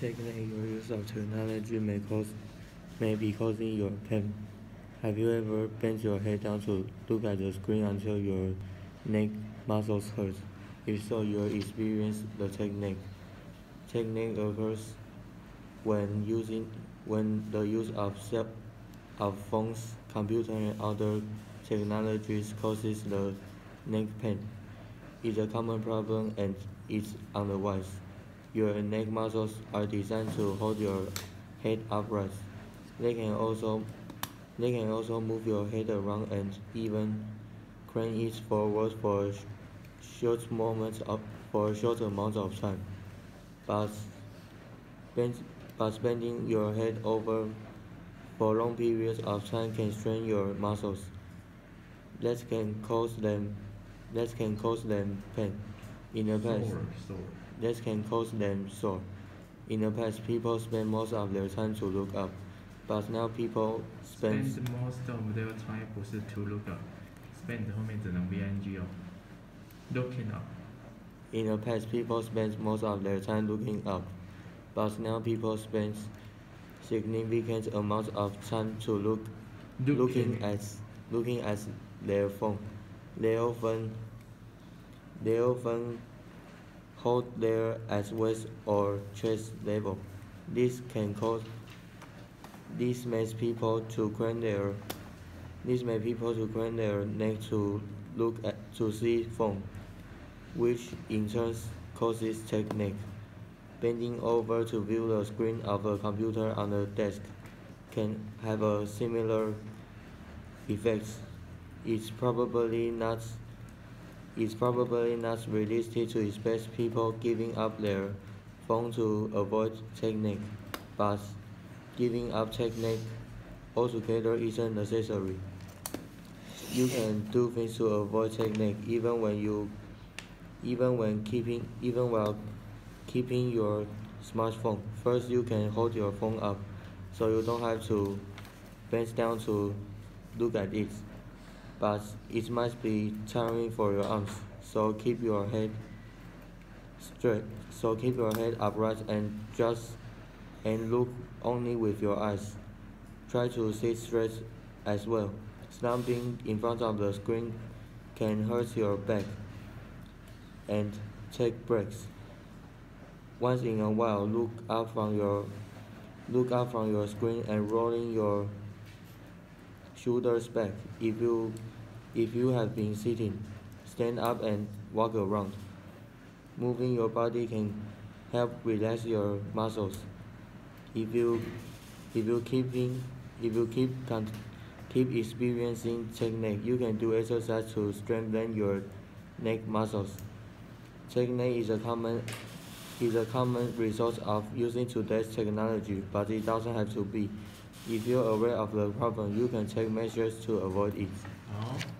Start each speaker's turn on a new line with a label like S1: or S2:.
S1: Technically, your use of technology may cause may be causing your pain. Have you ever bent your head down to look at the screen until your neck muscles hurt? If so, you experience the tech neck. Technique occurs when using when the use of cell, of phones, computer, and other technologies causes the neck pain. It's a common problem and it's on. Your neck muscles are designed to hold your head upright. They can also they can also move your head around and even crane it forward for short moments of, for short amount of time. But, bend, but bending your head over for long periods of time can strain your muscles. That can cause them that can cause them pain. In the past,
S2: Sore, sore.
S1: that can cause them sore. In the past, people spent most of their time to look up, but now people spend
S2: Spend most of their time 不是 to look up。Spend 后面只能 bing 哦。Looking up。
S1: In the past, people spent most of their time looking up, but now people spend significant amounts of time to look looking
S2: Looking.
S1: at looking at their phone. They often they often hold their at waist or chest level. This can cause this makes people to crane their this makes people to crane their neck to look at to see phone which in turn causes tech neck. Bending over to view the screen of a computer on the desk can have a similar effect. It's probably not it's probably not realistic to expect people giving up their phone to avoid tech neck, but giving up tech neck altogether isn't necessary. You can do things to avoid tech neck even when you even when keeping even while keeping your smartphone. First you can hold your phone up so you don't have to bend down to look at it. But it must be tiring for your arms. So keep your head straight. So keep your head upright and just and look only with your eyes. Try to sit straight as well. Slumping in front of the screen can hurt your back. And take breaks. Once in a while, look up from your look up from your screen and rolling your shoulders back. If you if you have been sitting, stand up and walk around. Moving your body can help relax your muscles. If you if you keeping if you keep keep experiencing tech neck, you can do exercise to strengthen your neck muscles. Tech neck is a common is a common result of using today's technology, but it doesn't have to be. If you're aware of the problem, you can take measures to avoid it.
S2: 好。